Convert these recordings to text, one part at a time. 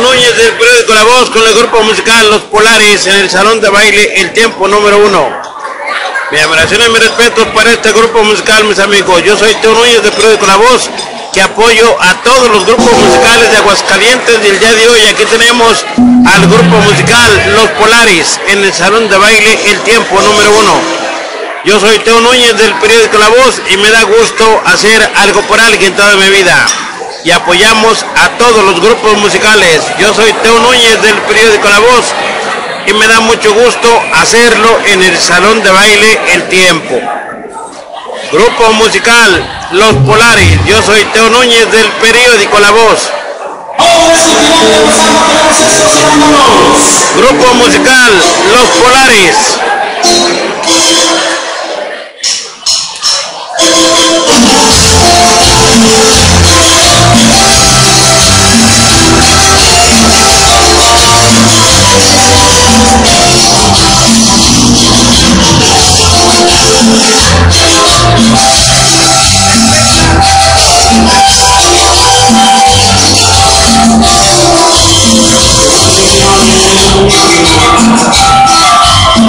Núñez del periódico La Voz con el grupo musical Los Polares en el salón de baile El Tiempo número uno. Mi admiración y mi respeto para este grupo musical, mis amigos. Yo soy Teo Núñez del periódico La Voz, que apoyo a todos los grupos musicales de Aguascalientes del día de hoy. Aquí tenemos al grupo musical Los Polares en el salón de baile El Tiempo número uno. Yo soy Teo Núñez del periódico La Voz y me da gusto hacer algo por alguien toda mi vida. Y apoyamos a todos los grupos musicales. Yo soy Teo Núñez del periódico La Voz y me da mucho gusto hacerlo en el salón de baile El Tiempo. Grupo musical Los Polares. Yo soy Teo Núñez del periódico La Voz. Grupo musical Los Polares.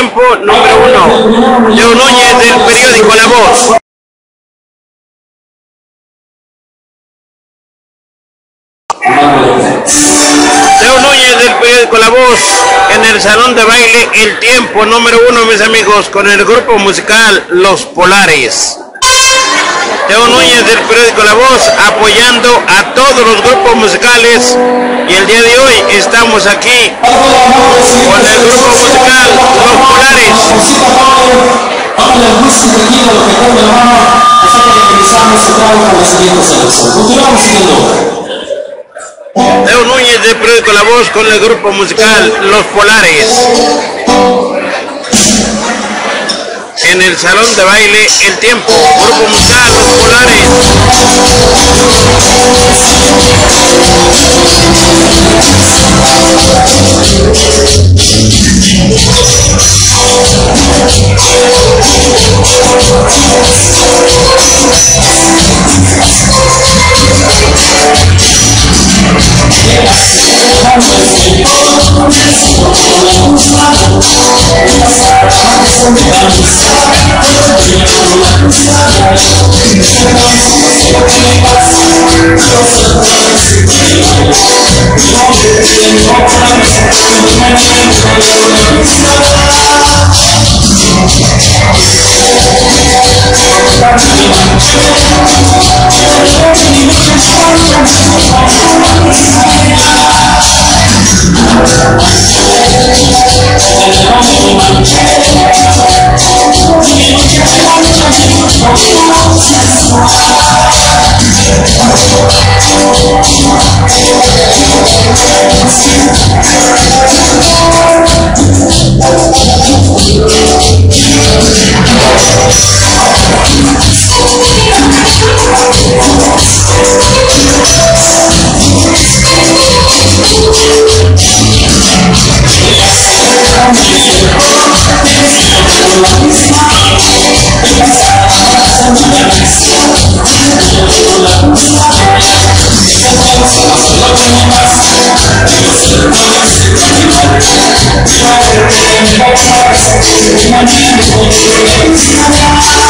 Tiempo número uno. Teo Núñez del periódico La Voz. Teo Núñez del periódico La Voz en el salón de baile El Tiempo número uno, mis amigos, con el grupo musical Los Polares. Teo Núñez del periódico La Voz apoyando a todos los grupos musicales y el día de hoy estamos aquí con el grupo musical Los Polares. Teo Núñez del periódico La Voz con el grupo musical Los Polares. En el salón de baile El Tiempo, grupo musical Los Polares. I'm Thank you. Thank you.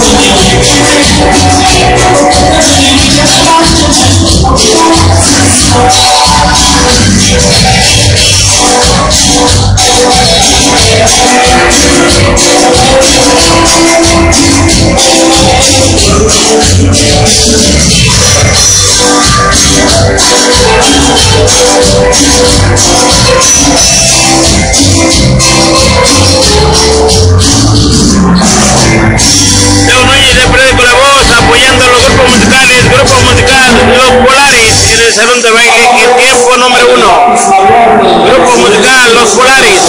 十年一别，几度风雨，多少次离别，Los Polares.